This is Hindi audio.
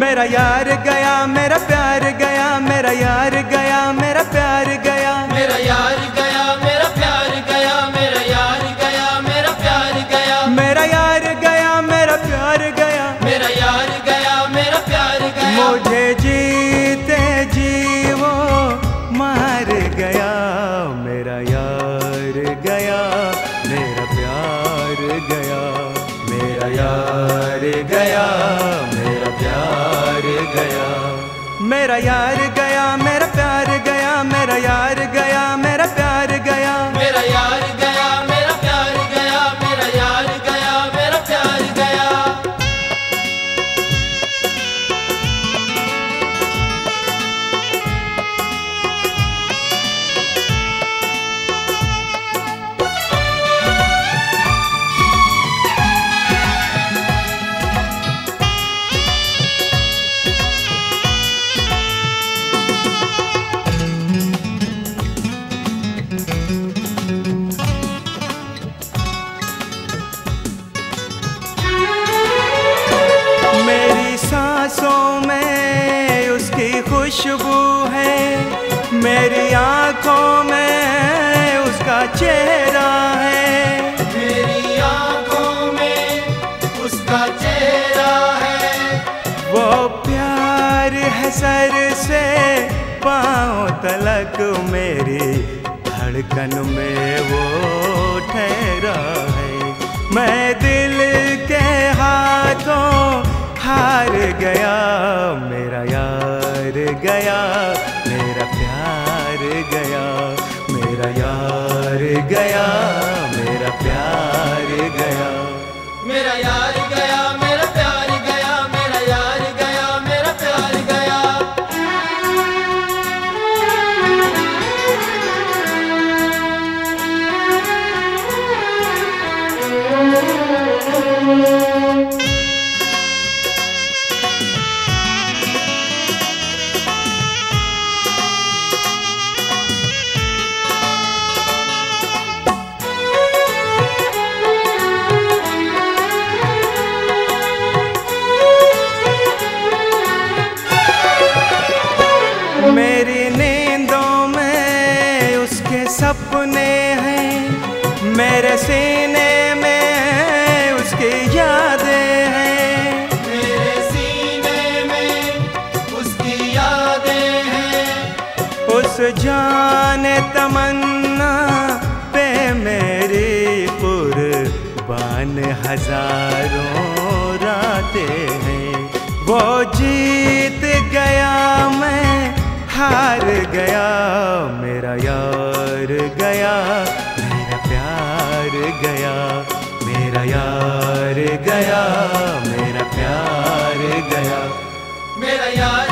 मेरा यार गया मेरा प्यार गया मेरा यार गया मेरा प्यार गया मेरा यार गया मेरा प्यार गया मेरा यार गया मेरा प्यार गया मेरा यार गया मेरा प्यार गया मेरा यार गया मेरा प्यार गया मुझे जीते जी वो मार गया मेरा यार गया मेरा प्यार गया मेरा यार गया मेरा प्यार गया। मेरा यार गया मेरा प्यार गया मेरा यार गया मेरा प्यार गया। मेरा यार सांसों में उसकी खुशबू है। मेरी आँखों में उसका चेहरा है। मेरी आँखों में उसका चेहरा है। वो प्यार है सर से पाँव तलक मेरी धड़कन में वो ठहरा है। मैं दिल के हाथों यार सपने हैं मेरे सीने में उसकी यादें हैं। मेरे सीने में उसकी यादें हैं। उस जाने तमन्ना पे मेरी कुर्बान हज़ारों रातें हैं। वो जीत गया मैं हार गया मेरा यार। गया मेरा प्यार गया मेरा यार गया मेरा प्यार गया। मेरा यार